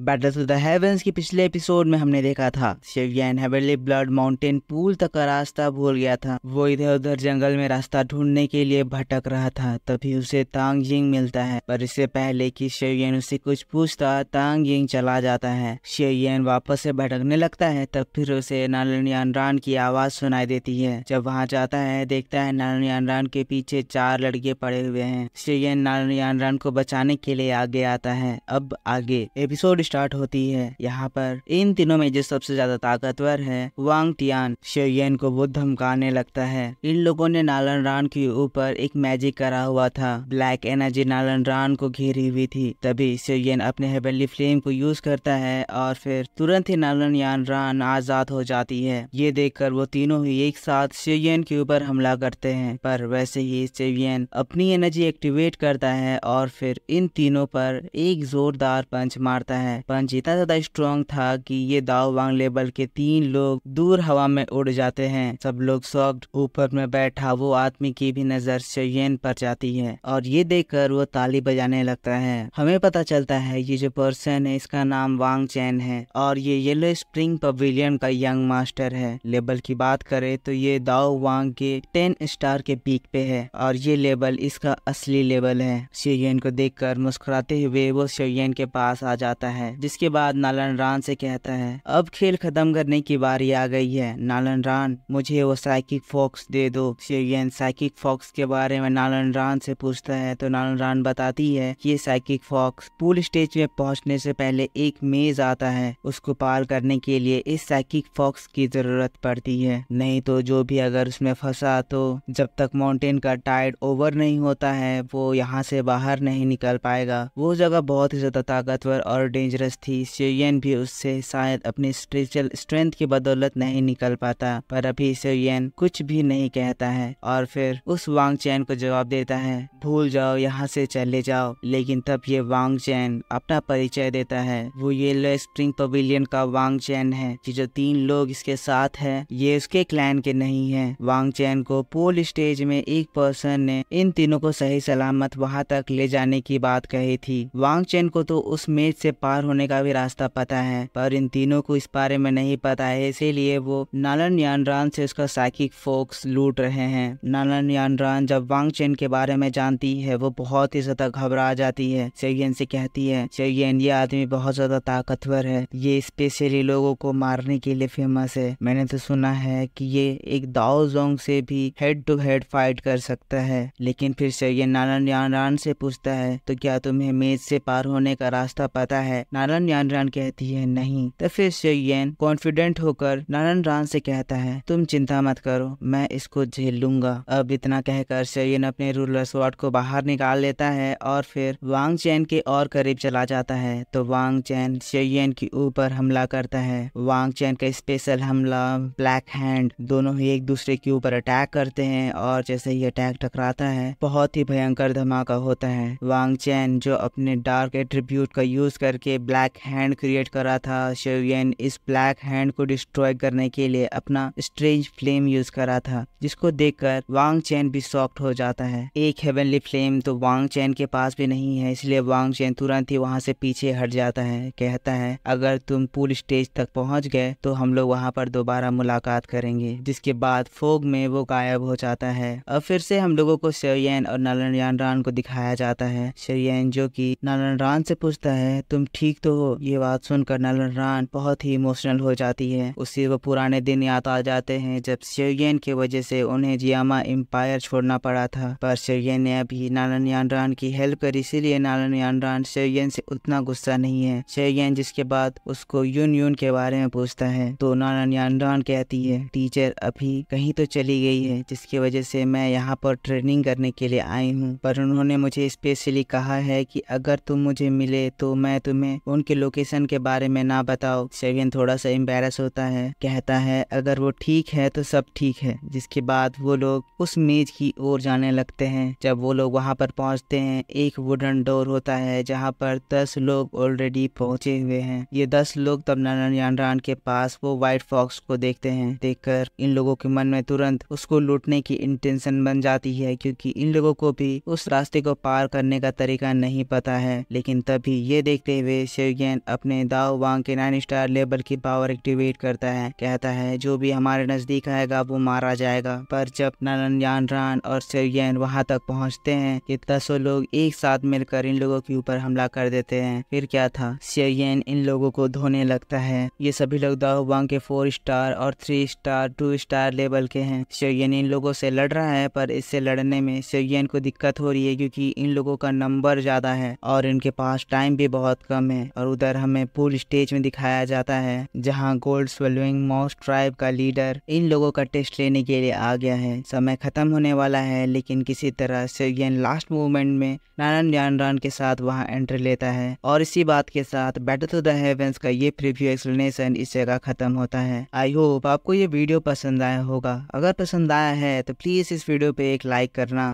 Battle to the heavens के पिछले episode में हमने देखा था। शिवयन हेवनली ब्लड माउंटेन पूल तक का रास्ता भूल गया था। वो इधर उधर जंगल में रास्ता ढूँढने के लिए भटक रहा था, तभी उसे तांग जिंग मिलता है। पर इससे पहले कि शिवयन उससे कुछ पूछता, तांग जिंग चला जाता है। शिवयन वापस से भटकने लगता है, तब फिर उसे नालन रान की आवाज़ सुनाई देती है। जब वहाँ जाता है, देखता है नालन रान के पीछे चार लड़के पड़े हुए हैं। शिवयन नालन रान को बचाने के लिए आगे आता है। अब आगे। एपिसोड स्टार्ट होती है। यहाँ पर इन तीनों में जो सबसे ज़्यादा ताकतवर है, वांग टियान शेयन को वो धमकाने लगता है। इन लोगों ने नालन रान के ऊपर एक मैजिक करा हुआ था। ब्लैक एनर्जी नालन रान को घेरी हुई थी। तभी शेयन अपने हेबनली फ्लेम को यूज़ करता है और फिर तुरंत ही नालन यान रान आज़ाद हो जाती है। ये देखकर वो तीनों ही एक साथ शेयन के ऊपर हमला करते हैं। पर वैसे ही शेयन अपनी एनर्जी एक्टिवेट करता है और फिर इन तीनों पर एक जोरदार पंच मारता है। है पंच इतना ज़्यादा स्ट्रॉन्ग था कि ये दाव वांग लेवल के तीन लोग दूर हवा में उड़ जाते हैं। सब लोग सॉक्ड ऊपर में बैठा, वो आदमी की भी नज़र शेयन पर जाती है और ये देखकर वो ताली बजाने लगता है। हमें पता चलता है ये जो पर्सन है, इसका नाम वांग चैन है और ये येलो स्प्रिंग पवेलियन का यंग मास्टर है। लेबल की बात करें तो ये दाओ वांग के टेन स्टार के पीक पे है और ये लेबल इसका असली लेबल है। शेयन को देखकर मुस्कुराते हुए वो शेयन के पास आ जाता है। है, जिसके बाद नालन रान से कहता है, अब खेल खत्म करने की बारी आ गई है। नालन रान, मुझे वो साइकिक फॉक्स दे दो साइकिक फॉक्स के बारे में नालन रान से पूछता है तो नालन रान बताती है कि ये साइकिक फॉक्स पूल स्टेज में पहुँचने से पहले एक मेज आता है, उसको पार करने के लिए इस साइकिक फॉक्स की ज़रूरत पड़ती है। नहीं तो जो भी अगर उसमें फंसा तो जब तक माउंटेन का टाइड ओवर नहीं होता है, वो यहाँ से बाहर नहीं निकल पाएगा। वो जगह बहुत ही ज़्यादा ताकतवर और डेंजर डेंजरस थी शेयन भी उससे शायद अपनी स्पिरिचुअल स्ट्रेंथ की बदौलत नहीं निकल पाता। पर अभी शेयन कुछ भी नहीं कहता है और फिर उस वांग चैन को जवाब देता है, भूल जाओ, यहाँ से चले जाओ। लेकिन तब ये वांग चैन अपना परिचय देता है। वो ये स्प्रिंग पवेलियन का वांग चैन है, कि जो तीन लोग इसके साथ है, ये उसके क्लैन के नहीं है। वांग चैन को पोल स्टेज में एक पर्सन ने इन तीनों को सही सलामत वहाँ तक ले जाने की बात कही थी। वांग चैन को तो उस मेज से पार होने का भी रास्ता पता है, पर इन तीनों को इस बारे में नहीं पता है, इसीलिए वो नालन यानरान से उसका साइकिक फोक्स लूट रहे हैं। नालन यानरान जब वांग चेन के बारे में जानती है, वो बहुत ही ज़्यादा घबरा जाती है, चेयन से कहती है, चेयन, ये आदमी बहुत ज़्यादा ताकतवर है, ये स्पेशली लोगों को मारने के लिए फ़ेमस है। मैंने तो सुना है कि ये एक दाओ जोंग से भी हेड टू हेड फाइट कर सकता है, लेकिन फिर चेयन नालन यानरान से पूछता है तो क्या तुम्हें मेज से पार होने का रास्ता पता है? नारन यानरान कहती है, नहीं। तो फिर शेयन कॉन्फिडेंट होकर नारायण रान से कहता है, तुम चिंता मत करो, मैं इसको झेल लूँगा। अब इतना कहकर शेयन अपने रूलर स्वॉर्ड को बाहर निकाल लेता है और फिर वांग चैन के और करीब चला जाता है। तो वांग चैन शेयन के ऊपर हमला करता है। वांग चैन का स्पेशल हमला ब्लैक हैंड दोनों ही एक दूसरे के ऊपर अटैक करते हैं और जैसे ही अटैक टकराता है, बहुत ही भयंकर धमाका होता है। वांग चैन जो अपने डार्क एट्रीब्यूट का यूज़ करके ब्लैक हैंड क्रिएट करा था शेवियन इस ब्लैक हैंड को डिस्ट्रॉय करने के लिए अपना स्ट्रेंज फ्लेम यूज़ करा था, जिसको देखकर वांग चैन भी सॉफ्ट हो जाता है। एक हेवनली फ्लेम तो वांग चैन के पास भी नहीं है, इसलिए वांग चैन तुरंत ही वहाँ से पीछे हट जाता है, कहता है, अगर तुम पूल स्टेज तक पहुँच गए तो हम लोग वहाँ पर दोबारा मुलाकात करेंगे। जिसके बाद फोग में वो गायब हो जाता है। और फिर से हम लोगों को शेरियन और नालन रान को दिखाया जाता है। शेरियन जो की नालन रान से पूछता है, तुम ठीक तो ये बात सुनकर नलन बहुत ही इमोशनल हो जाती है। उसे वो पुराने दिन याद आ जाते हैं जब शेरियन की वजह से उन्हें जियामा एम्पायर छोड़ना पड़ा था। पर शेरियन ने अभी नालन यानरान की हेल्प करी इसीलिए नालन यानरान शेरियन से उतना गुस्सा नहीं है। शेरियन जिसके बाद उसको यून यून के बारे में पूछता है तो नालन यानरान कहती है, टीचर, अभी कहीं तो चली गई है, जिसकी वजह से मैं यहाँ पर ट्रेनिंग करने के लिए आई हूँ। पर उन्होंने मुझे स्पेशली कहा है कि अगर तुम मुझे मिले तो मैं तुम्हें उनके लोकेशन के बारे में ना बताओ। सेवियन थोड़ा सा एम्बेरस होता है, कहता है, अगर वो ठीक है तो सब ठीक है। जिसके बाद वो लोग उस मेज की ओर जाने लगते हैं। जब वो लोग वहाँ पर पहुँचते हैं, एक वुडन डोर होता है, जहाँ पर दस लोग ऑलरेडी पहुँचे हुए हैं। ये दस लोग तब नारायण के पास वो व्हाइट फॉक्स को देखते हैं। देखकर इन लोगों के मन में तुरंत उसको लूटने की इंटेंशन बन जाती है, क्योंकि इन लोगों को भी उस रास्ते को पार करने का तरीका नहीं पता है। लेकिन तभी ये देखते हुए शेगेन अपने दाओ वांग के नाइन स्टार लेबल की पावर एक्टिवेट करता है, कहता है, जो भी हमारे नज़दीक आएगा, वो मारा जाएगा। पर जब नलन यान, रान और शेगेन वहाँ तक पहुँचते हैं कि दसों लोग एक साथ मिलकर इन लोगों के ऊपर हमला कर देते हैं। फिर क्या था? शेगेन इन लोगों को धोने लगता है। ये सभी लोग दाओ वांग के फोर स्टार और three star two star level के हैं। शेगेन इन लोगों से लड़ रहा है, पर इससे लड़ने में शेगेन को दिक्कत हो रही है, क्योंकि इन लोगों का नंबर ज़्यादा है और इनके पास टाइम भी बहुत कम है। और उधर हमें पूल स्टेज में दिखाया जाता है, जहाँ गोल्ड स्वेलविंग मॉस ट्राइब का लीडर इन लोगों का टेस्ट लेने के लिए आ गया है। समय खत्म होने वाला है, लेकिन किसी तरह सेगियन लास्ट मूवमेंट में नारायण जानरान के साथ वहाँ एंट्री लेता है। और इसी बात के साथ बैटल टू द हेवेंस का ये प्रीव्यू एक्सप्लेनेशन इस जगह खत्म होता है। आई होप आपको ये वीडियो पसंद आया होगा। अगर पसंद आया है तो प्लीज़ इस वीडियो पे एक लाइक करना।